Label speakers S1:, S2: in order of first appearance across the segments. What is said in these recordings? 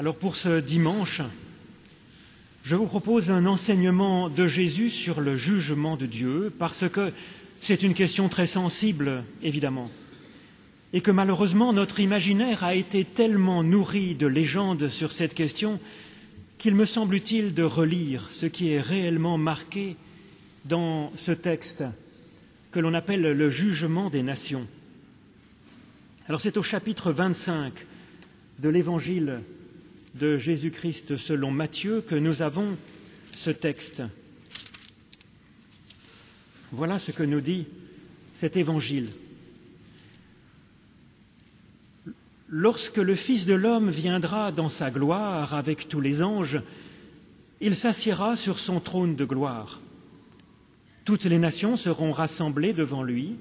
S1: Alors pour ce dimanche, je vous propose un enseignement de Jésus sur le jugement de Dieu, parce que c'est une question très sensible, évidemment, et que malheureusement notre imaginaire a été tellement nourri de légendes sur cette question qu'il me semble utile de relire ce qui est réellement marqué dans ce texte que l'on appelle le jugement des nations. Alors c'est au chapitre 25 de l'évangile de Jésus-Christ selon Matthieu que nous avons ce texte. Voilà ce que nous dit cet évangile. Lorsque le Fils de l'homme viendra dans sa gloire avec tous les anges, il s'assiera sur son trône de gloire. Toutes les nations seront rassemblées devant lui.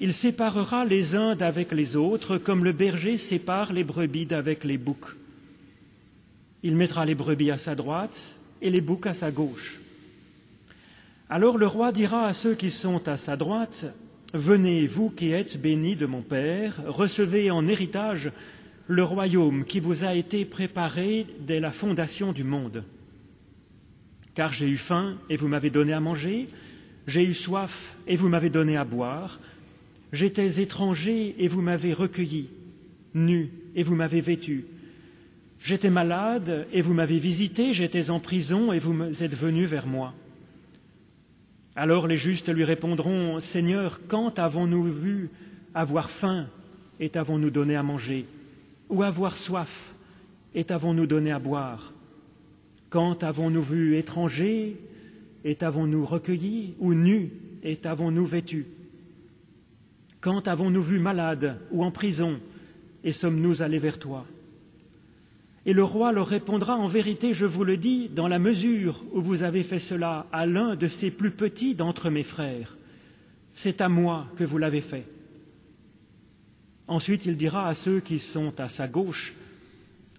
S1: Il séparera les uns d'avec les autres, comme le berger sépare les brebis d'avec les boucs. Il mettra les brebis à sa droite et les boucs à sa gauche. Alors le roi dira à ceux qui sont à sa droite, Venez, vous qui êtes bénis de mon Père, recevez en héritage le royaume qui vous a été préparé dès la fondation du monde. Car j'ai eu faim et vous m'avez donné à manger, j'ai eu soif et vous m'avez donné à boire, j'étais étranger et vous m'avez recueilli, nu et vous m'avez vêtu, J'étais malade et vous m'avez visité, j'étais en prison et vous êtes venu vers moi. Alors les justes lui répondront, Seigneur, quand avons-nous vu avoir faim et t'avons-nous donné à manger? Ou avoir soif et t'avons-nous donné à boire? Quand avons-nous vu étranger et t'avons-nous recueilli? Ou nu et t'avons-nous vêtu? Quand avons-nous vu malade ou en prison et sommes-nous allés vers toi? Et le roi leur répondra En vérité, je vous le dis, dans la mesure où vous avez fait cela à l'un de ces plus petits d'entre mes frères, c'est à moi que vous l'avez fait. Ensuite, il dira à ceux qui sont à sa gauche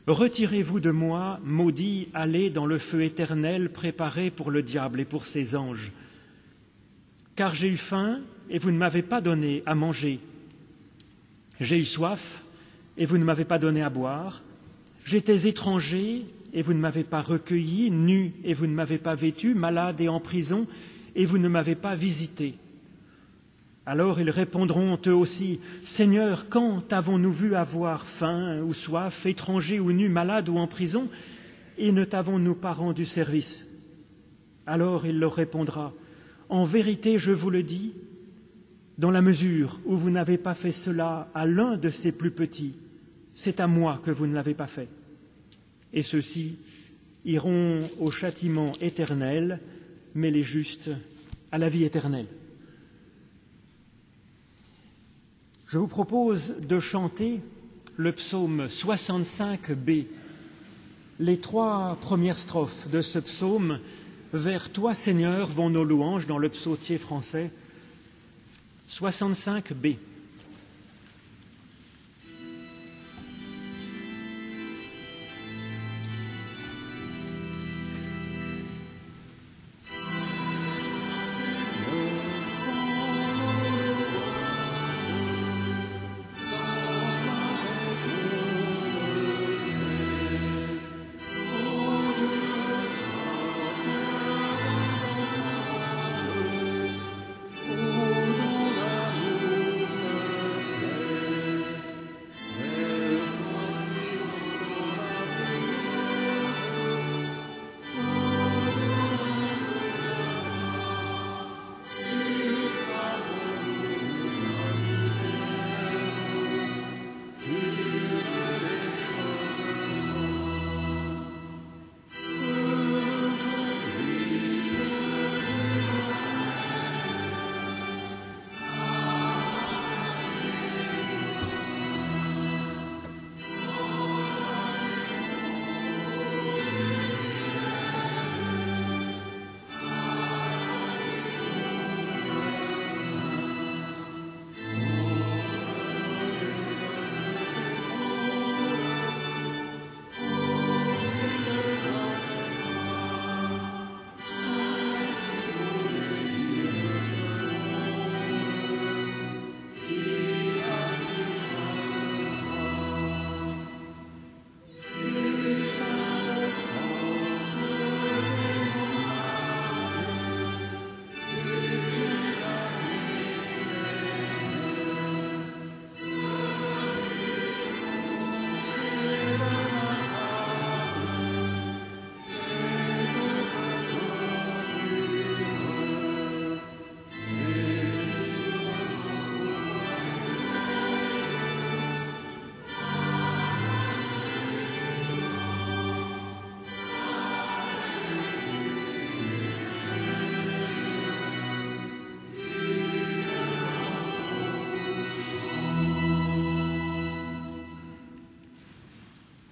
S1: Retirez-vous de moi, maudits, allez dans le feu éternel préparé pour le diable et pour ses anges. Car j'ai eu faim et vous ne m'avez pas donné à manger. J'ai eu soif et vous ne m'avez pas donné à boire. J'étais étranger et vous ne m'avez pas recueilli, nu et vous ne m'avez pas vêtu, malade et en prison et vous ne m'avez pas visité. Alors ils répondront eux aussi, Seigneur, quand avons-nous vu avoir faim ou soif, étranger ou nu, malade ou en prison, et ne t'avons-nous pas rendu service? Alors il leur répondra, En vérité, je vous le dis, dans la mesure où vous n'avez pas fait cela à l'un de ces plus petits, c'est à moi que vous ne l'avez pas fait et ceux-ci iront au châtiment éternel, mais les justes à la vie éternelle. Je vous propose de chanter le psaume 65b, les trois premières strophes de ce psaume. Vers toi, Seigneur, vont nos louanges dans le psautier français. 65b.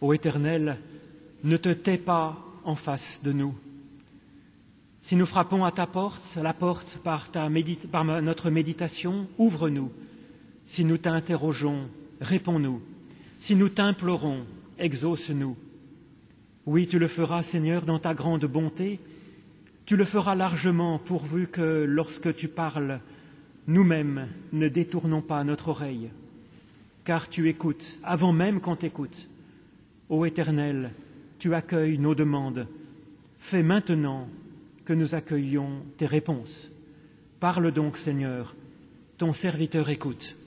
S1: Ô Éternel, ne te tais pas en face de nous. Si nous frappons à ta porte, la porte par, notre méditation, ouvre-nous. Si nous t'interrogeons, réponds-nous. Si nous t'implorons, exauce-nous. Oui, tu le feras, Seigneur, dans ta grande bonté. Tu le feras largement, pourvu que, lorsque tu parles, nous-mêmes ne détournons pas notre oreille. Car tu écoutes, avant même qu'on t'écoute. Ô Éternel, tu accueilles nos demandes. Fais maintenant que nous accueillions tes réponses. Parle donc, Seigneur, ton serviteur écoute.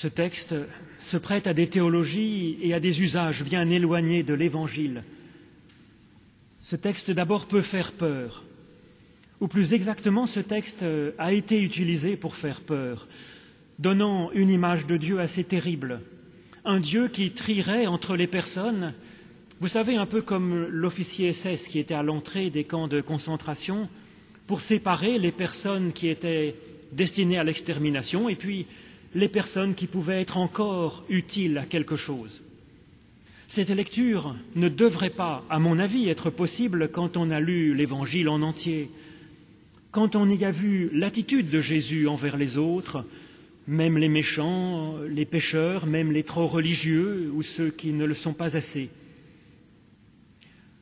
S1: Ce texte se prête à des théologies et à des usages bien éloignés de l'Évangile. Ce texte d'abord peut faire peur, ou plus exactement, ce texte a été utilisé pour faire peur, donnant une image de Dieu assez terrible, un Dieu qui trierait entre les personnes, vous savez, un peu comme l'officier SS qui était à l'entrée des camps de concentration, pour séparer les personnes qui étaient destinées à l'extermination et puis les personnes qui pouvaient être encore utiles à quelque chose. Cette lecture ne devrait pas, à mon avis, être possible quand on a lu l'Évangile en entier, quand on y a vu l'attitude de Jésus envers les autres, même les méchants, les pécheurs, même les trop religieux ou ceux qui ne le sont pas assez.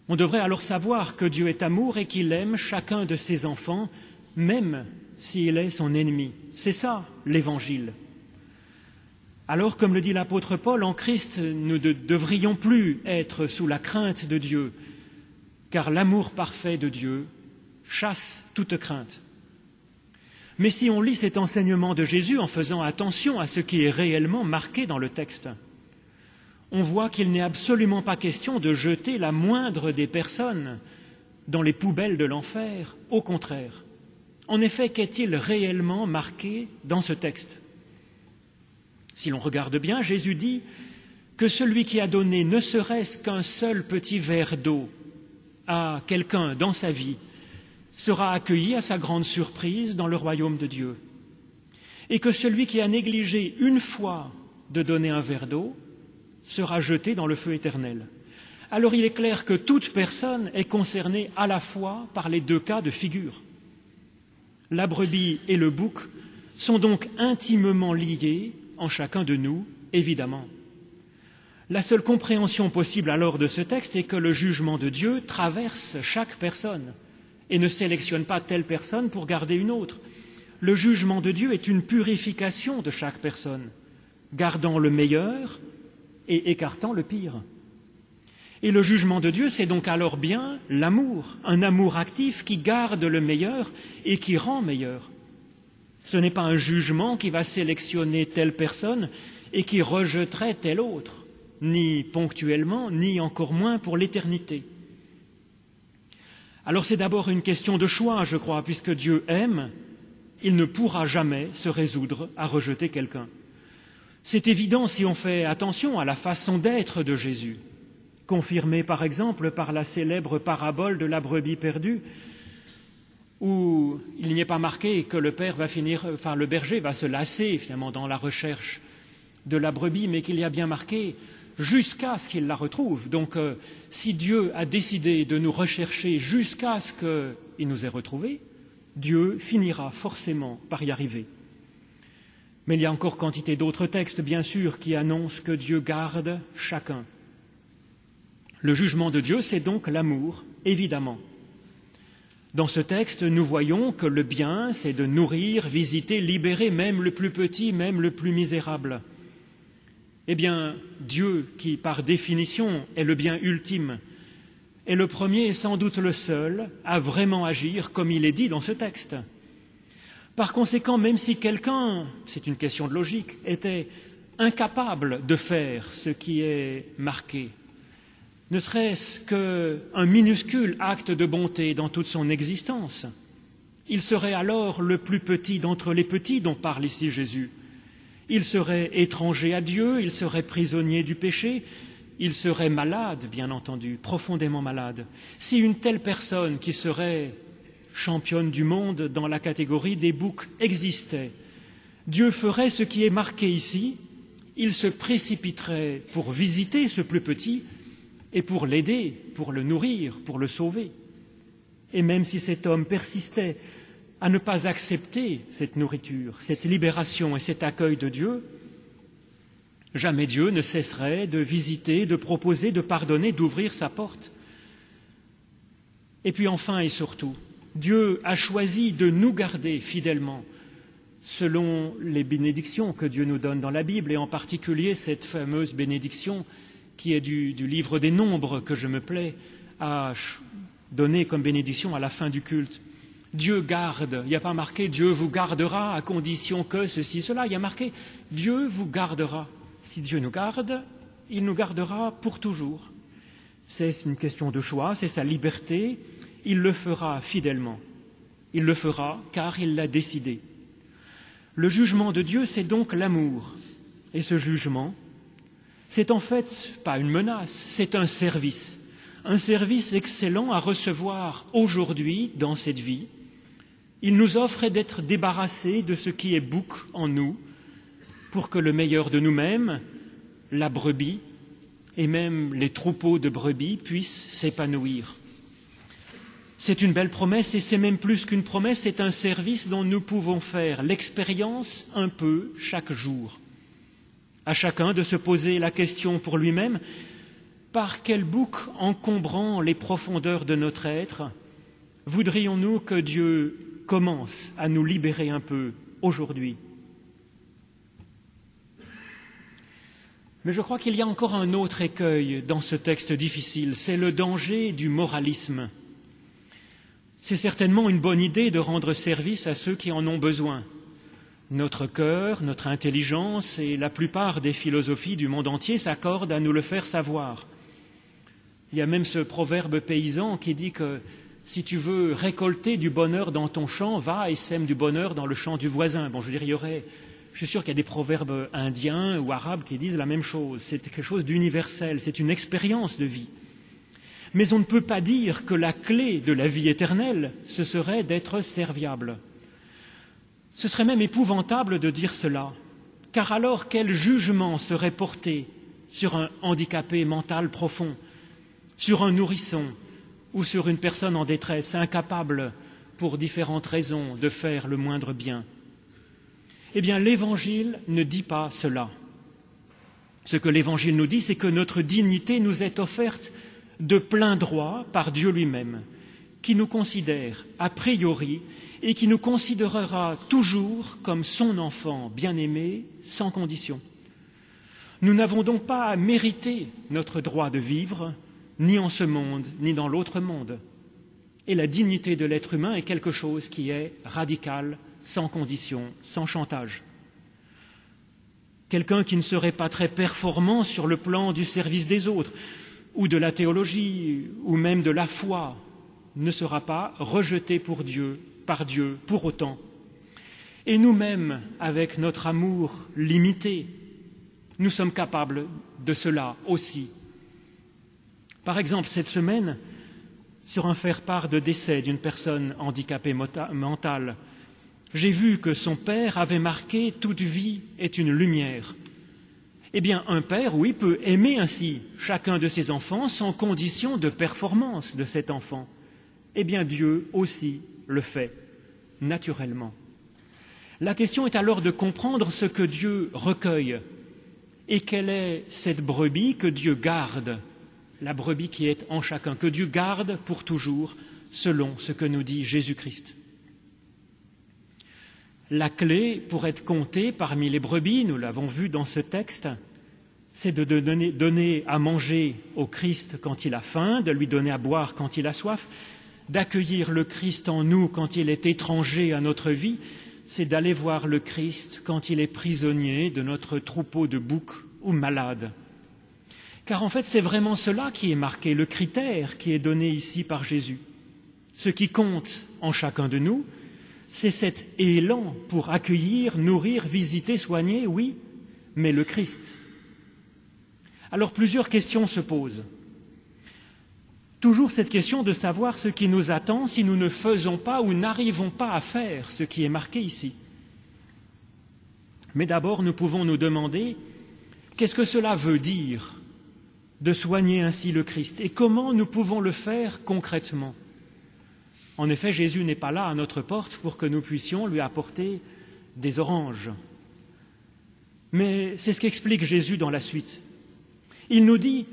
S1: On devrait alors savoir que Dieu est amour et qu'il aime chacun de ses enfants, même s'il est son ennemi. C'est ça l'Évangile. Alors, comme le dit l'apôtre Paul, en Christ, nous ne devrions plus être sous la crainte de Dieu, car l'amour parfait de Dieu chasse toute crainte. Mais si on lit cet enseignement de Jésus en faisant attention à ce qui est réellement marqué dans le texte, on voit qu'il n'est absolument pas question de jeter la moindre des personnes dans les poubelles de l'enfer, au contraire. En effet, qu'est-il réellement marqué dans ce texte? Si l'on regarde bien, Jésus dit que celui qui a donné ne serait-ce qu'un seul petit verre d'eau à quelqu'un dans sa vie sera accueilli à sa grande surprise dans le royaume de Dieu. Et que celui qui a négligé une fois de donner un verre d'eau sera jeté dans le feu éternel. Alors il est clair que toute personne est concernée à la fois par les deux cas de figure. La brebis et le bouc sont donc intimement liés en chacun de nous, évidemment. La seule compréhension possible alors de ce texte est que le jugement de Dieu traverse chaque personne et ne sélectionne pas telle personne pour garder une autre. Le jugement de Dieu est une purification de chaque personne, gardant le meilleur et écartant le pire. Et le jugement de Dieu, c'est donc alors bien l'amour, un amour actif qui garde le meilleur et qui rend meilleur. Ce n'est pas un jugement qui va sélectionner telle personne et qui rejetterait telle autre, ni ponctuellement, ni encore moins pour l'éternité. Alors c'est d'abord une question de choix, je crois, puisque Dieu aime, il ne pourra jamais se résoudre à rejeter quelqu'un. C'est évident si on fait attention à la façon d'être de Jésus, confirmée par exemple par la célèbre parabole de la brebis perdue, où il n'y est pas marqué que le père va finir, enfin le berger va se lasser finalement dans la recherche de la brebis, mais qu'il y a bien marqué jusqu'à ce qu'il la retrouve. Donc, euh, si Dieu a décidé de nous rechercher jusqu'à ce qu'il nous ait retrouvés, Dieu finira forcément par y arriver. Mais il y a encore quantité d'autres textes, bien sûr, qui annoncent que Dieu garde chacun. Le jugement de Dieu, c'est donc l'amour, évidemment. Dans ce texte, nous voyons que le bien, c'est de nourrir, visiter, libérer même le plus petit, même le plus misérable. Eh bien, Dieu, qui par définition est le bien ultime, est le premier et sans doute le seul à vraiment agir comme il est dit dans ce texte. Par conséquent, même si quelqu'un, c'est une question de logique, était incapable de faire ce qui est marqué, ne serait-ce qu'un minuscule acte de bonté dans toute son existence, il serait alors le plus petit d'entre les petits dont parle ici Jésus. Il serait étranger à Dieu, il serait prisonnier du péché, il serait malade, bien entendu, profondément malade. Si une telle personne qui serait championne du monde dans la catégorie des boucs existait, Dieu ferait ce qui est marqué ici, il se précipiterait pour visiter ce plus petit et pour l'aider, pour le nourrir, pour le sauver. Et même si cet homme persistait à ne pas accepter cette nourriture, cette libération et cet accueil de Dieu, jamais Dieu ne cesserait de visiter, de proposer, de pardonner, d'ouvrir sa porte. Et puis enfin et surtout, Dieu a choisi de nous garder fidèlement selon les bénédictions que Dieu nous donne dans la Bible, et en particulier cette fameuse bénédiction qui est du, livre des nombres que je me plais à donner comme bénédiction à la fin du culte. Dieu garde. Il n'y a pas marqué Dieu vous gardera à condition que ceci, cela. Il y a marqué Dieu vous gardera. Si Dieu nous garde, il nous gardera pour toujours. C'est une question de choix, c'est sa liberté. Il le fera fidèlement. Il le fera car il l'a décidé. Le jugement de Dieu, c'est donc l'amour. Et ce jugement, c'est en fait pas une menace, c'est un service. Un service excellent à recevoir aujourd'hui dans cette vie, il nous offre d'être débarrassés de ce qui est bouc en nous, pour que le meilleur de nous-mêmes, la brebis, et même les troupeaux de brebis puissent s'épanouir. C'est une belle promesse et c'est même plus qu'une promesse, c'est un service dont nous pouvons faire l'expérience un peu chaque jour. À chacun de se poser la question pour lui-même, par quel bouc encombrant les profondeurs de notre être voudrions-nous que Dieu commence à nous libérer un peu aujourd'hui? Mais je crois qu'il y a encore un autre écueil dans ce texte difficile, c'est le danger du moralisme. C'est certainement une bonne idée de rendre service à ceux qui en ont besoin. Notre cœur, notre intelligence et la plupart des philosophies du monde entier s'accordent à nous le faire savoir. Il y a même ce proverbe paysan qui dit que si tu veux récolter du bonheur dans ton champ, va et sème du bonheur dans le champ du voisin. Bon, je veux dire, il y aurait, je suis sûr qu'il y a des proverbes indiens ou arabes qui disent la même chose. C'est quelque chose d'universel, c'est une expérience de vie. Mais on ne peut pas dire que la clé de la vie éternelle, ce serait d'être serviable. Ce serait même épouvantable de dire cela, car alors quel jugement serait porté sur un handicapé mental profond, sur un nourrisson, ou sur une personne en détresse, incapable, pour différentes raisons, de faire le moindre bien? Eh bien, l'Évangile ne dit pas cela. Ce que l'Évangile nous dit, c'est que notre dignité nous est offerte de plein droit par Dieu lui-même, qui nous considère a priori et qui nous considérera toujours comme son enfant bien-aimé, sans condition. Nous n'avons donc pas à mériter notre droit de vivre, ni en ce monde, ni dans l'autre monde. Et la dignité de l'être humain est quelque chose qui est radical, sans condition, sans chantage. Quelqu'un qui ne serait pas très performant sur le plan du service des autres, ou de la théologie, ou même de la foi, ne sera pas rejeté pour Dieu, par Dieu, pour autant. Et nous-mêmes, avec notre amour limité, nous sommes capables de cela aussi. Par exemple, cette semaine, sur un faire-part de décès d'une personne handicapée mentale, j'ai vu que son père avait marqué Toute vie est une lumière. Eh bien, un père, oui, peut aimer ainsi chacun de ses enfants sans condition de performance de cet enfant. Eh bien, Dieu aussi le fait, naturellement. La question est alors de comprendre ce que Dieu recueille et quelle est cette brebis que Dieu garde, la brebis qui est en chacun, que Dieu garde pour toujours, selon ce que nous dit Jésus-Christ. La clé pour être comptée parmi les brebis, nous l'avons vu dans ce texte, c'est de donner, donner, à manger au Christ quand il a faim, de lui donner à boire quand il a soif, d'accueillir le Christ en nous quand il est étranger à notre vie, c'est d'aller voir le Christ quand il est prisonnier de notre troupeau de boucs ou malade. Car en fait, c'est vraiment cela qui est marqué, le critère qui est donné ici par Jésus. Ce qui compte en chacun de nous, c'est cet élan pour accueillir, nourrir, visiter, soigner, oui, mais le Christ. Alors plusieurs questions se posent. Toujours cette question de savoir ce qui nous attend si nous ne faisons pas ou n'arrivons pas à faire ce qui est marqué ici. Mais d'abord, nous pouvons nous demander qu'est-ce que cela veut dire de soigner ainsi le Christ et comment nous pouvons le faire concrètement? En effet, Jésus n'est pas là à notre porte pour que nous puissions lui apporter des oranges. Mais c'est ce qu'explique Jésus dans la suite. Il nous dit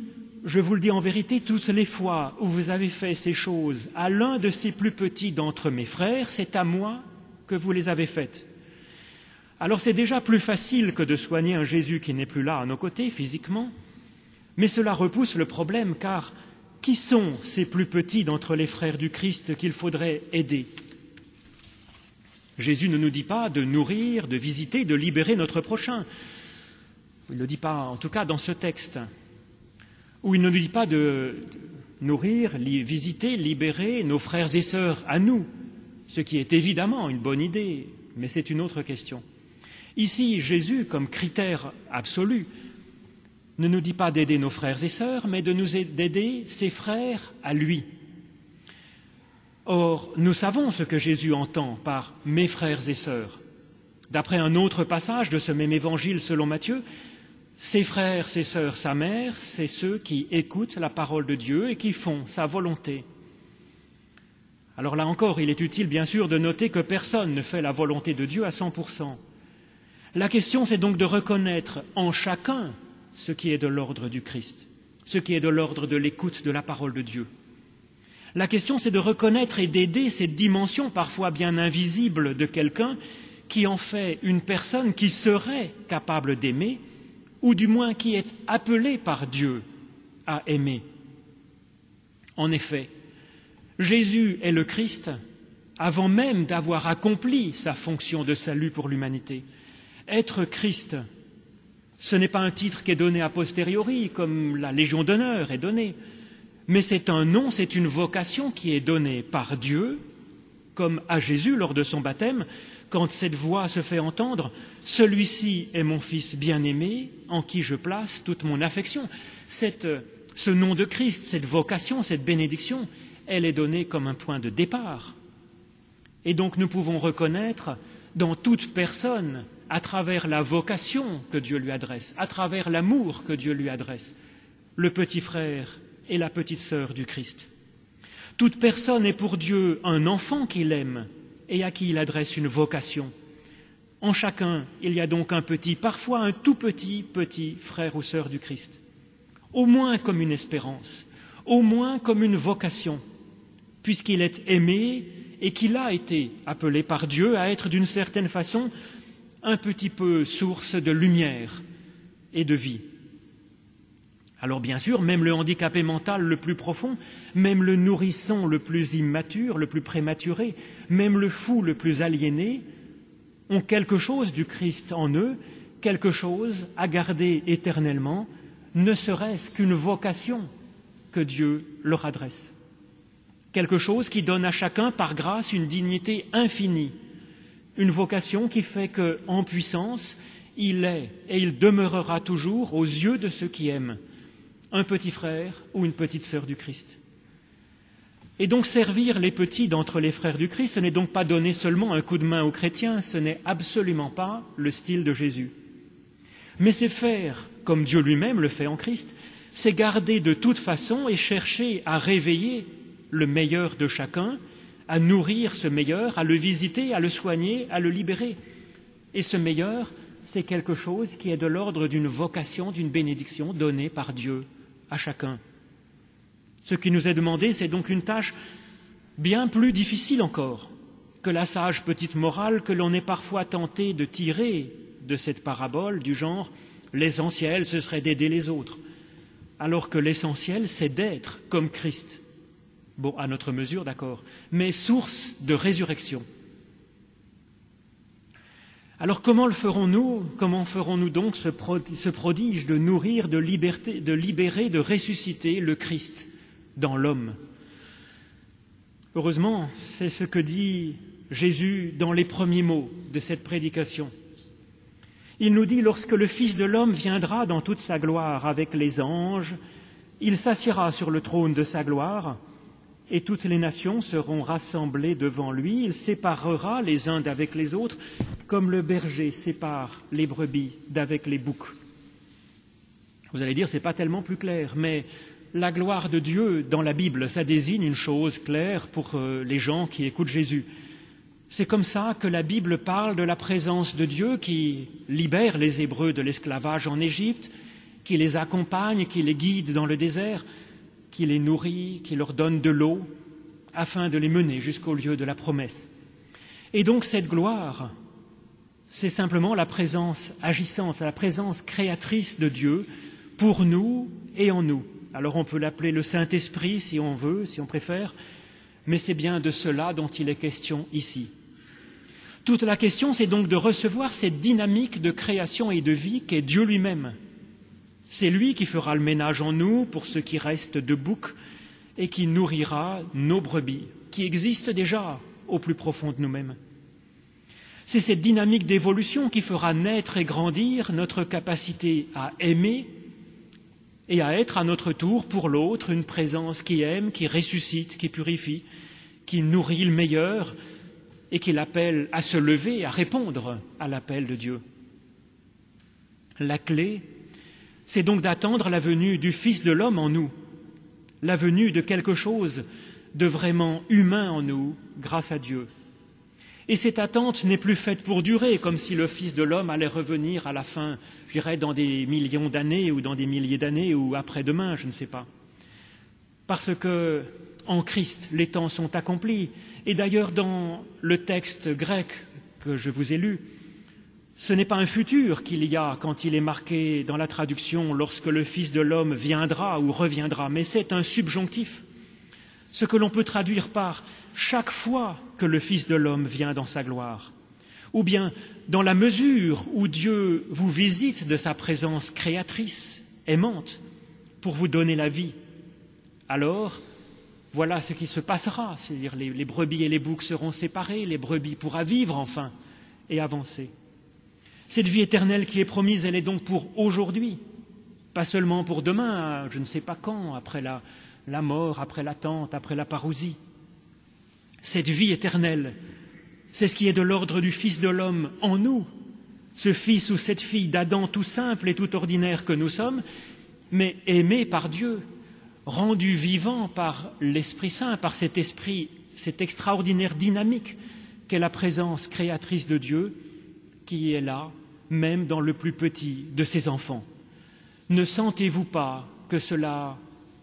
S1: je vous le dis en vérité, toutes les fois où vous avez fait ces choses à l'un de ces plus petits d'entre mes frères, c'est à moi que vous les avez faites. Alors c'est déjà plus facile que de soigner un Jésus qui n'est plus là à nos côtés physiquement, mais cela repousse le problème car qui sont ces plus petits d'entre les frères du Christ qu'il faudrait aider? Jésus ne nous dit pas de nourrir, de visiter, de libérer notre prochain. Il ne le dit pas, en tout cas dans ce texte où il ne nous dit pas de nourrir, visiter, libérer nos frères et sœurs à nous, ce qui est évidemment une bonne idée, mais c'est une autre question. Ici, Jésus, comme critère absolu, ne nous dit pas d'aider nos frères et sœurs, mais de nous d'aider ses frères à lui. Or, nous savons ce que Jésus entend par mes frères et sœurs. D'après un autre passage de ce même évangile selon Matthieu, ses frères, ses sœurs, sa mère, c'est ceux qui écoutent la parole de Dieu et qui font sa volonté. Alors là encore, il est utile bien sûr de noter que personne ne fait la volonté de Dieu à 100%. La question, c'est donc de reconnaître en chacun ce qui est de l'ordre du Christ, ce qui est de l'ordre de l'écoute de la parole de Dieu. La question, c'est de reconnaître et d'aider cette dimension parfois bien invisible de quelqu'un qui en fait une personne qui serait capable d'aimer ou du moins qui est appelé par Dieu à aimer. En effet, Jésus est le Christ avant même d'avoir accompli sa fonction de salut pour l'humanité. Être Christ, ce n'est pas un titre qui est donné a posteriori, comme la Légion d'honneur est donnée, mais c'est un nom, c'est une vocation qui est donnée par Dieu, comme à Jésus lors de son baptême, quand cette voix se fait entendre, celui-ci est mon Fils bien-aimé, en qui je place toute mon affection. ce nom de Christ, cette vocation, cette bénédiction, elle est donnée comme un point de départ. Et donc nous pouvons reconnaître dans toute personne, à travers la vocation que Dieu lui adresse, à travers l'amour que Dieu lui adresse, le petit frère et la petite sœur du Christ. Toute personne est pour Dieu un enfant qu'il aime, et à qui il adresse une vocation. En chacun, il y a donc un petit, parfois un tout petit, petit frère ou sœur du Christ, au moins comme une espérance, au moins comme une vocation, puisqu'il est aimé et qu'il a été appelé par Dieu à être d'une certaine façon un petit peu source de lumière et de vie. Alors bien sûr, même le handicapé mental le plus profond, même le nourrisson le plus immature, le plus prématuré, même le fou le plus aliéné, ont quelque chose du Christ en eux, quelque chose à garder éternellement, ne serait-ce qu'une vocation que Dieu leur adresse. Quelque chose qui donne à chacun par grâce une dignité infinie, une vocation qui fait que, en puissance, il est et il demeurera toujours aux yeux de ceux qui aiment un petit frère ou une petite sœur du Christ. Et donc servir les petits d'entre les frères du Christ, ce n'est donc pas donner seulement un coup de main aux chrétiens, ce n'est absolument pas le style de Jésus. Mais c'est faire, comme Dieu lui-même le fait en Christ, c'est garder de toute façon et chercher à réveiller le meilleur de chacun, à nourrir ce meilleur, à le visiter, à le soigner, à le libérer. Et ce meilleur, c'est quelque chose qui est de l'ordre d'une vocation, d'une bénédiction donnée par Dieu à chacun. Ce qui nous est demandé, c'est donc une tâche bien plus difficile encore que la sage petite morale que l'on est parfois tenté de tirer de cette parabole du genre l'essentiel ce serait d'aider les autres, alors que l'essentiel c'est d'être comme Christ. Bon, à notre mesure, d'accord, mais source de résurrection. Alors comment le ferons-nous? Comment ferons-nous donc ce prodige de nourrir, de, libérer, de ressusciter le Christ dans l'homme? Heureusement, c'est ce que dit Jésus dans les premiers mots de cette prédication. Il nous dit, lorsque le Fils de l'homme viendra dans toute sa gloire avec les anges, il s'assiera sur le trône de sa gloire, et toutes les nations seront rassemblées devant lui. Il séparera les uns d'avec les autres, comme le berger sépare les brebis d'avec les boucs. Vous allez dire, ce n'est pas tellement plus clair, mais la gloire de Dieu dans la Bible, ça désigne une chose claire pour euh, les gens qui écoutent Jésus. C'est comme ça que la Bible parle de la présence de Dieu qui libère les Hébreux de l'esclavage en Égypte, qui les accompagne, qui les guide dans le désert qui les nourrit, qui leur donne de l'eau, afin de les mener jusqu'au lieu de la promesse. Et donc cette gloire, c'est simplement la présence agissante, la présence créatrice de Dieu pour nous et en nous. Alors on peut l'appeler le Saint-Esprit si on veut, si on préfère, mais c'est bien de cela dont il est question ici. Toute la question, c'est donc de recevoir cette dynamique de création et de vie qu'est Dieu lui-même, c'est lui qui fera le ménage en nous pour ce qui reste de bouc et qui nourrira nos brebis, qui existent déjà au plus profond de nous-mêmes. C'est cette dynamique d'évolution qui fera naître et grandir notre capacité à aimer et à être à notre tour pour l'autre une présence qui aime, qui ressuscite, qui purifie, qui nourrit le meilleur et qui l'appelle à se lever, à répondre à l'appel de Dieu. La clé, c'est donc d'attendre la venue du Fils de l'homme en nous, la venue de quelque chose de vraiment humain en nous, grâce à Dieu. Et cette attente n'est plus faite pour durer, comme si le Fils de l'homme allait revenir à la fin, je dirais, dans des millions d'années ou dans des milliers d'années ou après-demain, je ne sais pas. Parce que, en Christ, les temps sont accomplis. Et d'ailleurs, dans le texte grec que je vous ai lu, ce n'est pas un futur qu'il y a quand il est marqué dans la traduction lorsque le Fils de l'homme viendra ou reviendra, mais c'est un subjonctif, ce que l'on peut traduire par chaque fois que le Fils de l'homme vient dans sa gloire, ou bien dans la mesure où Dieu vous visite de sa présence créatrice, aimante, pour vous donner la vie. Alors, voilà ce qui se passera, c'est-à-dire les, les brebis et les boucs seront séparés, les brebis pourra vivre enfin et avancer. Cette vie éternelle qui est promise, elle est donc pour aujourd'hui, pas seulement pour demain, je ne sais pas quand, après la, la mort, après l'attente, après la parousie. Cette vie éternelle, c'est ce qui est de l'ordre du Fils de l'homme en nous, ce fils ou cette fille d'Adam tout simple et tout ordinaire que nous sommes, mais aimé par Dieu, rendu vivant par l'Esprit Saint, par cet esprit, cette extraordinaire dynamique qu'est la présence créatrice de Dieu, qui est là même dans le plus petit de ses enfants. Ne sentez-vous pas que cela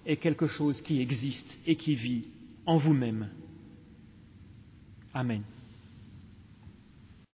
S1: est quelque chose qui existe et qui vit en vous-même? Amen.